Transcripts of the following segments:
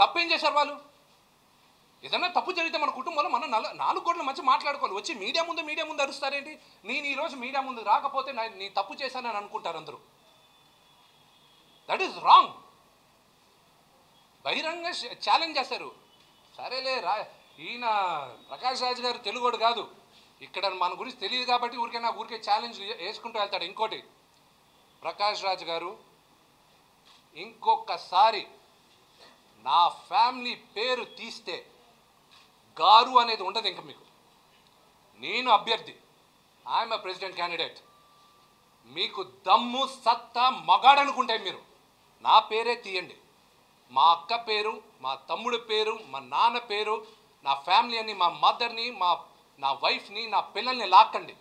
తప్పేం చేశారు వాళ్ళు? ఏదైనా తప్పు జరిగితే మన కుటుంబంలో మనం నల నాలుగు కోట్ల మధ్య మాట్లాడుకోవాలి. వచ్చి మీడియా ముందు మీడియా ముందు అరుస్తారేంటి? నేను ఈరోజు మీడియా ముందు రాకపోతే నేను నీ తప్పు చేశానని అనుకుంటారు అందరూ. దట్ ఈస్ రాంగ్ బహిరంగ ఛాలెంజ్ చేశారు. సరేలే రా ఈయన ప్రకాష్ రాజ్ గారు తెలుగోడు కాదు. ఇక్కడ మన గురించి తెలియదు కాబట్టి ఊరికే నా ఊరికే ఛాలెంజ్ వేసుకుంటూ వెళ్తాడు ఇంకోటి. ప్రకాష్ రాజ్ గారు ఇంకొకసారి నా ఫ్యామిలీ పేరు తీస్తే గారు అనేది ఉండదు ఇంక మీకు. నేను అభ్యర్థి. ఐఎమ్ ప్రెసిడెంట్ క్యాండిడేట్ మీకు దమ్ము సత్తా మగాడనుకుంటే మీరు. నా పేరే తీయండి. మా అక్క పేరు మా తమ్ముడు పేరు మా నాన్న పేరు నా ఫ్యామిలీ అని మా మదర్ని మా నా వైఫ్ని నా పిల్లల్ని లాక్కండి.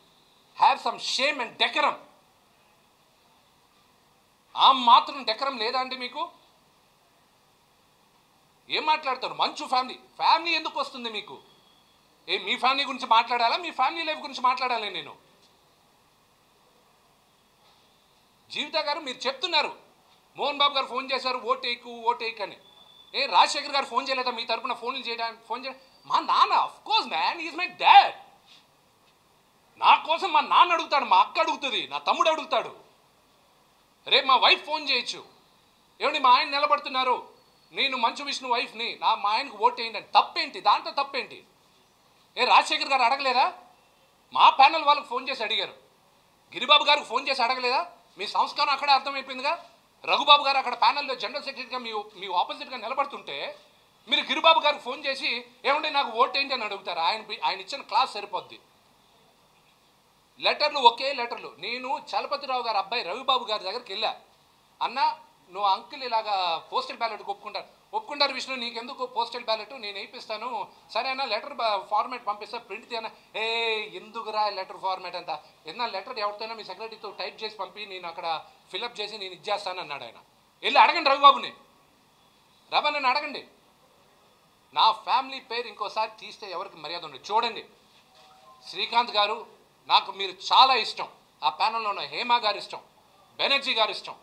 Have some shame and decorum ఆ మాత్రం డెకరం లేదా అండి మీకు? ఏం మాట్లాడతారు? మంచు ఫ్యామిలీ. ఫ్యామిలీ ఎందుకు వస్తుంది మీకు? ఏ మీ ఫ్యామిలీ గురించి మాట్లాడాలా? మీ ఫ్యామిలీ లైఫ్ గురించి మాట్లాడాలి నేను? జీవిత గారు మీరు చెప్తున్నారు. మోహన్ బాబు గారు ఫోన్ చేశారు ఓటేకు ఓటేక్ అని. ఏ రాజశేఖర్ గారు ఫోన్ చేయలేదా? మీ తరపున ఫోన్లు చేయడానికి ఫోన్ చేయ మా నాన్న of course man is my dad నా కోసం మా నాన్న అడుగుతాడు మా అక్క అడుగుతుంది నా తమ్ముడు అడుగుతాడు. రేపు మా వైఫ్ ఫోన్ చేయొచ్చు. ఏమండి మా ఆయన నిలబడుతున్నారు? నేను మంచు విష్ణు వైఫ్ని నా మా ఆయనకు ఓట్ వేయండి అని తప్పేంటి? దాంట్లో తప్పేంటి? ఏ రాజశేఖర్ గారు అడగలేదా? మా ప్యానల్ వాళ్ళకి ఫోన్ చేసి అడిగారు. గిరిబాబు గారికి ఫోన్ చేసి అడగలేదా? మీ సంస్కారం అక్కడే అర్థమైపోయిందిగా? రఘుబాబు గారు అక్కడ ప్యానల్లో జనరల్ సెక్రటరీగా మీ మీ ఆపోజిట్గా నిలబడుతుంటే మీరు గిరిబాబు గారికి ఫోన్ చేసి ఏమంటే నాకు ఓట్ అని అడుగుతారు? ఆయన ఆయన ఇచ్చిన క్లాస్ సరిపోద్ది. లెటర్లు ఒకే లెటర్లు. నేను చలపతిరావు గారు అబ్బాయి రవిబాబు గారి దగ్గరికి వెళ్ళా. అన్న నువ్వు అంకుల్ ఇలాగా పోస్టల్ బ్యాలెట్ ఒప్పుకుంటారు. ఒప్పుకుంటారు విష్ణు నీకెందుకు పోస్టల్ బ్యాలెట్? నేను వేయిస్తాను సరే అన్న లెటర్ ఫార్మాట్ పంపిస్తా ప్రింట్ తీయనా ఏ ఎందుకురా లెటర్ ఫార్మాట్ అంతా? ఏదన్నా లెటర్ ఎవరితోనో మీ సెక్రటరీతో టైప్ చేసి పంపి నేను అక్కడ ఫిలప్ చేసి నేను ఇచ్చేస్తాను అన్నాడు ఆయన. వెళ్ళి అడగండి రవిబాబుని. రవి నన్ను అడగండి. నా ఫ్యామిలీ పేరు ఇంకోసారి తీస్తే ఎవరికి మర్యాద ఉండదు. చూడండి. శ్రీకాంత్ గారు నాకు మీరు చాలా ఇష్టం. ఆ ప్యానల్లో ఉన్న హేమ గారు ఇష్టం. బెనర్జీ గారు ఇష్టం.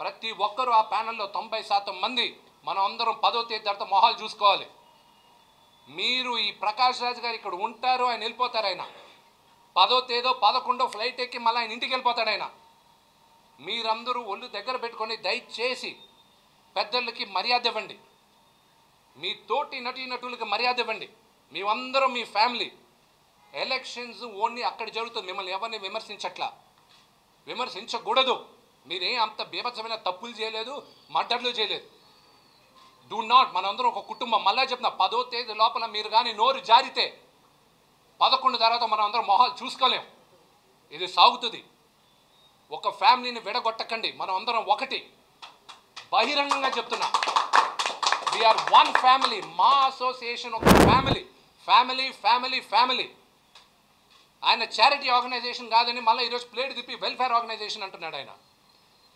ప్రతి ఒక్కరూ ఆ ప్యానల్లో తొంభై శాతం మంది మనం అందరం పదో తేదీ తర్వాత మొహాలు చూసుకోవాలి. మీరు ఈ ప్రకాష్ రాజ్ గారు ఇక్కడ ఉంటారు ఆయన వెళ్ళిపోతారు ఆయన. పదో తేదో పదకొండో ఫ్లైట్ ఎక్కి మళ్ళీ ఆయన ఇంటికి వెళ్ళిపోతాడు ఆయన. మీరందరూ ఒళ్ళు దగ్గర పెట్టుకొని దయచేసి పెద్దలకి మర్యాద ఇవ్వండి. మీ తోటి నటీనటులకి మర్యాద ఇవ్వండి. మేమందరం మీ ఫ్యామిలీ. ఎలక్షన్స్ ఓన్లీ అక్కడ జరుగుతుంది. మిమ్మల్ని ఎవరిని విమర్శించట్లా? విమర్శించకూడదు. మీరేం అంత బీభత్సమైన తప్పులు చేయలేదు మర్డర్లు చేయలేదు. డూ నాట్ మనందరం ఒక కుటుంబం. మళ్ళా చెప్తున్నా పదో తేదీ లోపల మీరు కానీ నోరు జారితే పదకొండు తర్వాత మనం అందరం మొహాలు చూసుకోలేం. ఇది సాగుతుంది. ఒక ఫ్యామిలీని విడగొట్టకండి. మనం అందరం ఒకటి. బహిరంగంగా చెప్తున్నా. వీఆర్ వన్ ఫ్యామిలీ మా అసోసియేషన్ ఒక ఫ్యామిలీ ఫ్యామిలీ ఫ్యామిలీ ఫ్యామిలీ ఆయన చారిటీ ఆర్గనైజేషన్ కాదని మళ్ళీ ఈరోజు ప్లేట్ తిప్పి వెల్ఫేర్ ఆర్గనైజేషన్ అంటున్నాడు ఆయన.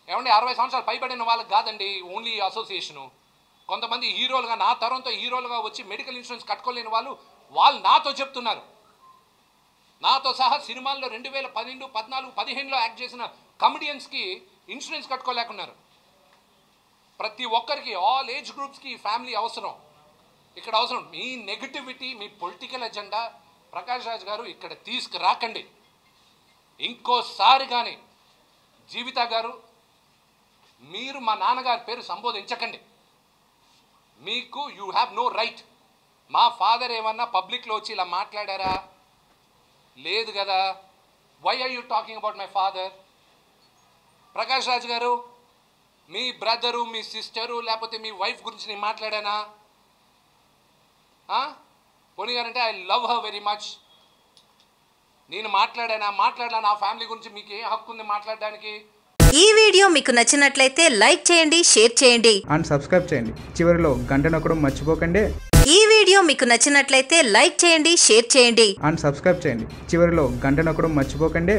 ఏమండి అరవై సంవత్సరాలు పైబడిన వాళ్ళకి కాదండి ఓన్లీ అసోసియేషను కొంతమంది హీరోలుగా నా తరంతో హీరోలుగా వచ్చి మెడికల్ ఇన్సూరెన్స్ కట్టుకోలేని వాళ్ళు వాళ్ళు నాతో చెప్తున్నారు. నాతో సహా సినిమాల్లో రెండు వేల పన్నెండు పద్నాలుగు పదిహేనులో యాక్ట్ చేసిన కమెడియన్స్కి ఇన్సూరెన్స్ కట్టుకోలేకున్నారు. ప్రతి ఒక్కరికి ఆల్ ఏజ్ గ్రూప్స్కి ఫ్యామిలీ అవసరం. ఇక్కడ అవసరం. మీ నెగటివిటీ మీ పొలిటికల్ ఎజెండా ప్రకాష్ రాజ్ గారు ఇక్కడ తీసుకురాకండి. ఇంకోసారి కానీ జీవిత గారు మీరు మా నాన్నగారి పేరు సంబోధించకండి. మీకు యూ హ్యావ్ నో రైట్ మా ఫాదర్ ఏమన్నా పబ్లిక్లో వచ్చి ఇలా మాట్లాడారా? లేదు కదా. Why are you talking about my father Prakash Raj garu me brother me sister లేకపోతే మీ వైఫ్ గురించి నేను మాట్లాడానా? పోనీ guarantee I love her very much నేను మాట్లాడానా? మాట్లాడాను? నా ఫ్యామిలీ గురించి మీకు ఏ హక్కు ఉంది మాట్లాడడానికి? ఈ వీడియో మీకు నచ్చినట్లయితే లైక్ చేయండి షేర్ చేయండి. అండ్ సబ్స్క్రైబ్ చేయండి. చివరిలో గంట నొక్కడం మర్చిపోకండి. ఈ వీడియో మీకు నచ్చినట్లయితే లైక్ చేయండి షేర్ చేయండి. అండ్ సబ్స్క్రైబ్ చేయండి. చివరిలో గంట నొక్కడం మర్చిపోకండి.